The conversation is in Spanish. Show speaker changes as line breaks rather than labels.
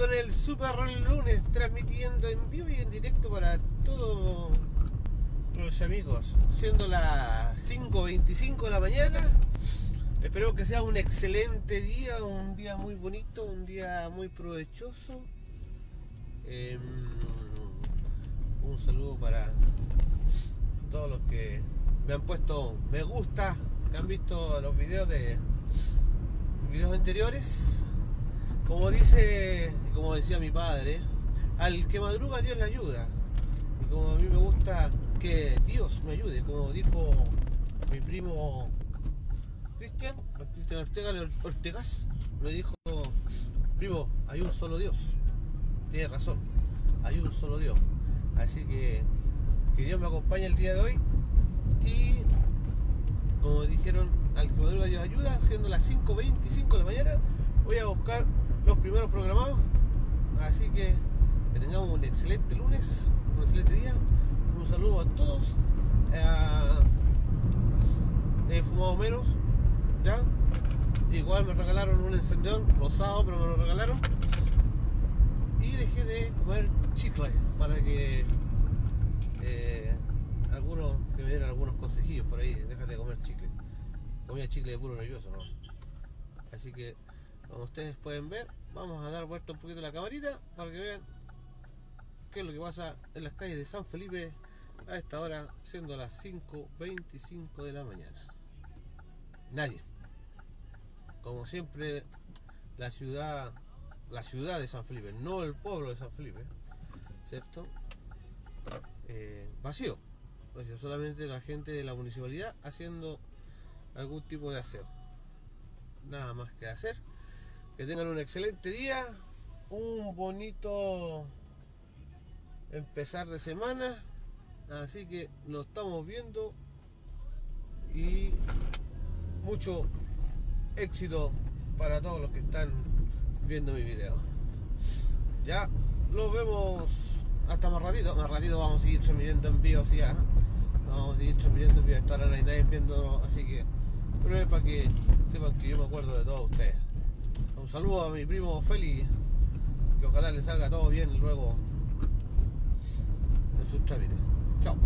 con el Super Lunes transmitiendo en vivo y en directo para todos los amigos, siendo las 5.25 de la mañana. Espero que sea un excelente día, un día muy bonito, un día muy provechoso. Eh, un saludo para todos los que me han puesto me gusta, que han visto los videos de videos anteriores. Como dice, como decía mi padre, al que madruga Dios le ayuda. Y como a mí me gusta que Dios me ayude, como dijo mi primo Cristian, Cristian Ortega Ortegas, me dijo, primo, hay un solo Dios. Tiene razón, hay un solo Dios. Así que que Dios me acompañe el día de hoy y como dijeron al que madruga Dios ayuda, siendo las 5.25 de la mañana, voy a buscar los primeros programados. Así que que tengamos un excelente lunes, un excelente día. Un saludo a todos. Eh, he fumado menos, ¿ya? Igual me regalaron un encendedor rosado, pero me lo regalaron. Y dejé de comer chicle para que eh, algunos que me dieran algunos consejillos por ahí. Déjate de comer chicle. Comía chicle de puro nervioso, ¿no? Así que, como ustedes pueden ver, vamos a dar vuelta un poquito la camarita para que vean qué es lo que pasa en las calles de San Felipe a esta hora, siendo las 5.25 de la mañana. Nadie. Como siempre, la ciudad, la ciudad de San Felipe, no el pueblo de San Felipe, ¿cierto? Eh, vacío. vacío. Solamente la gente de la municipalidad haciendo algún tipo de aseo. Nada más que hacer. Que tengan un excelente día, un bonito empezar de semana. Así que nos estamos viendo y mucho éxito para todos los que están viendo mi video. Ya los vemos hasta más ratito. Más ratito vamos a seguir transmitiendo en vivo, ya. Vamos a seguir transmitiendo en vivo. Esta hora no hay nadie viendo, así que. Es para que sepan que yo me acuerdo de todos ustedes. Un saludo a mi primo Feli. Que ojalá le salga todo bien luego en sus trámites. Chao.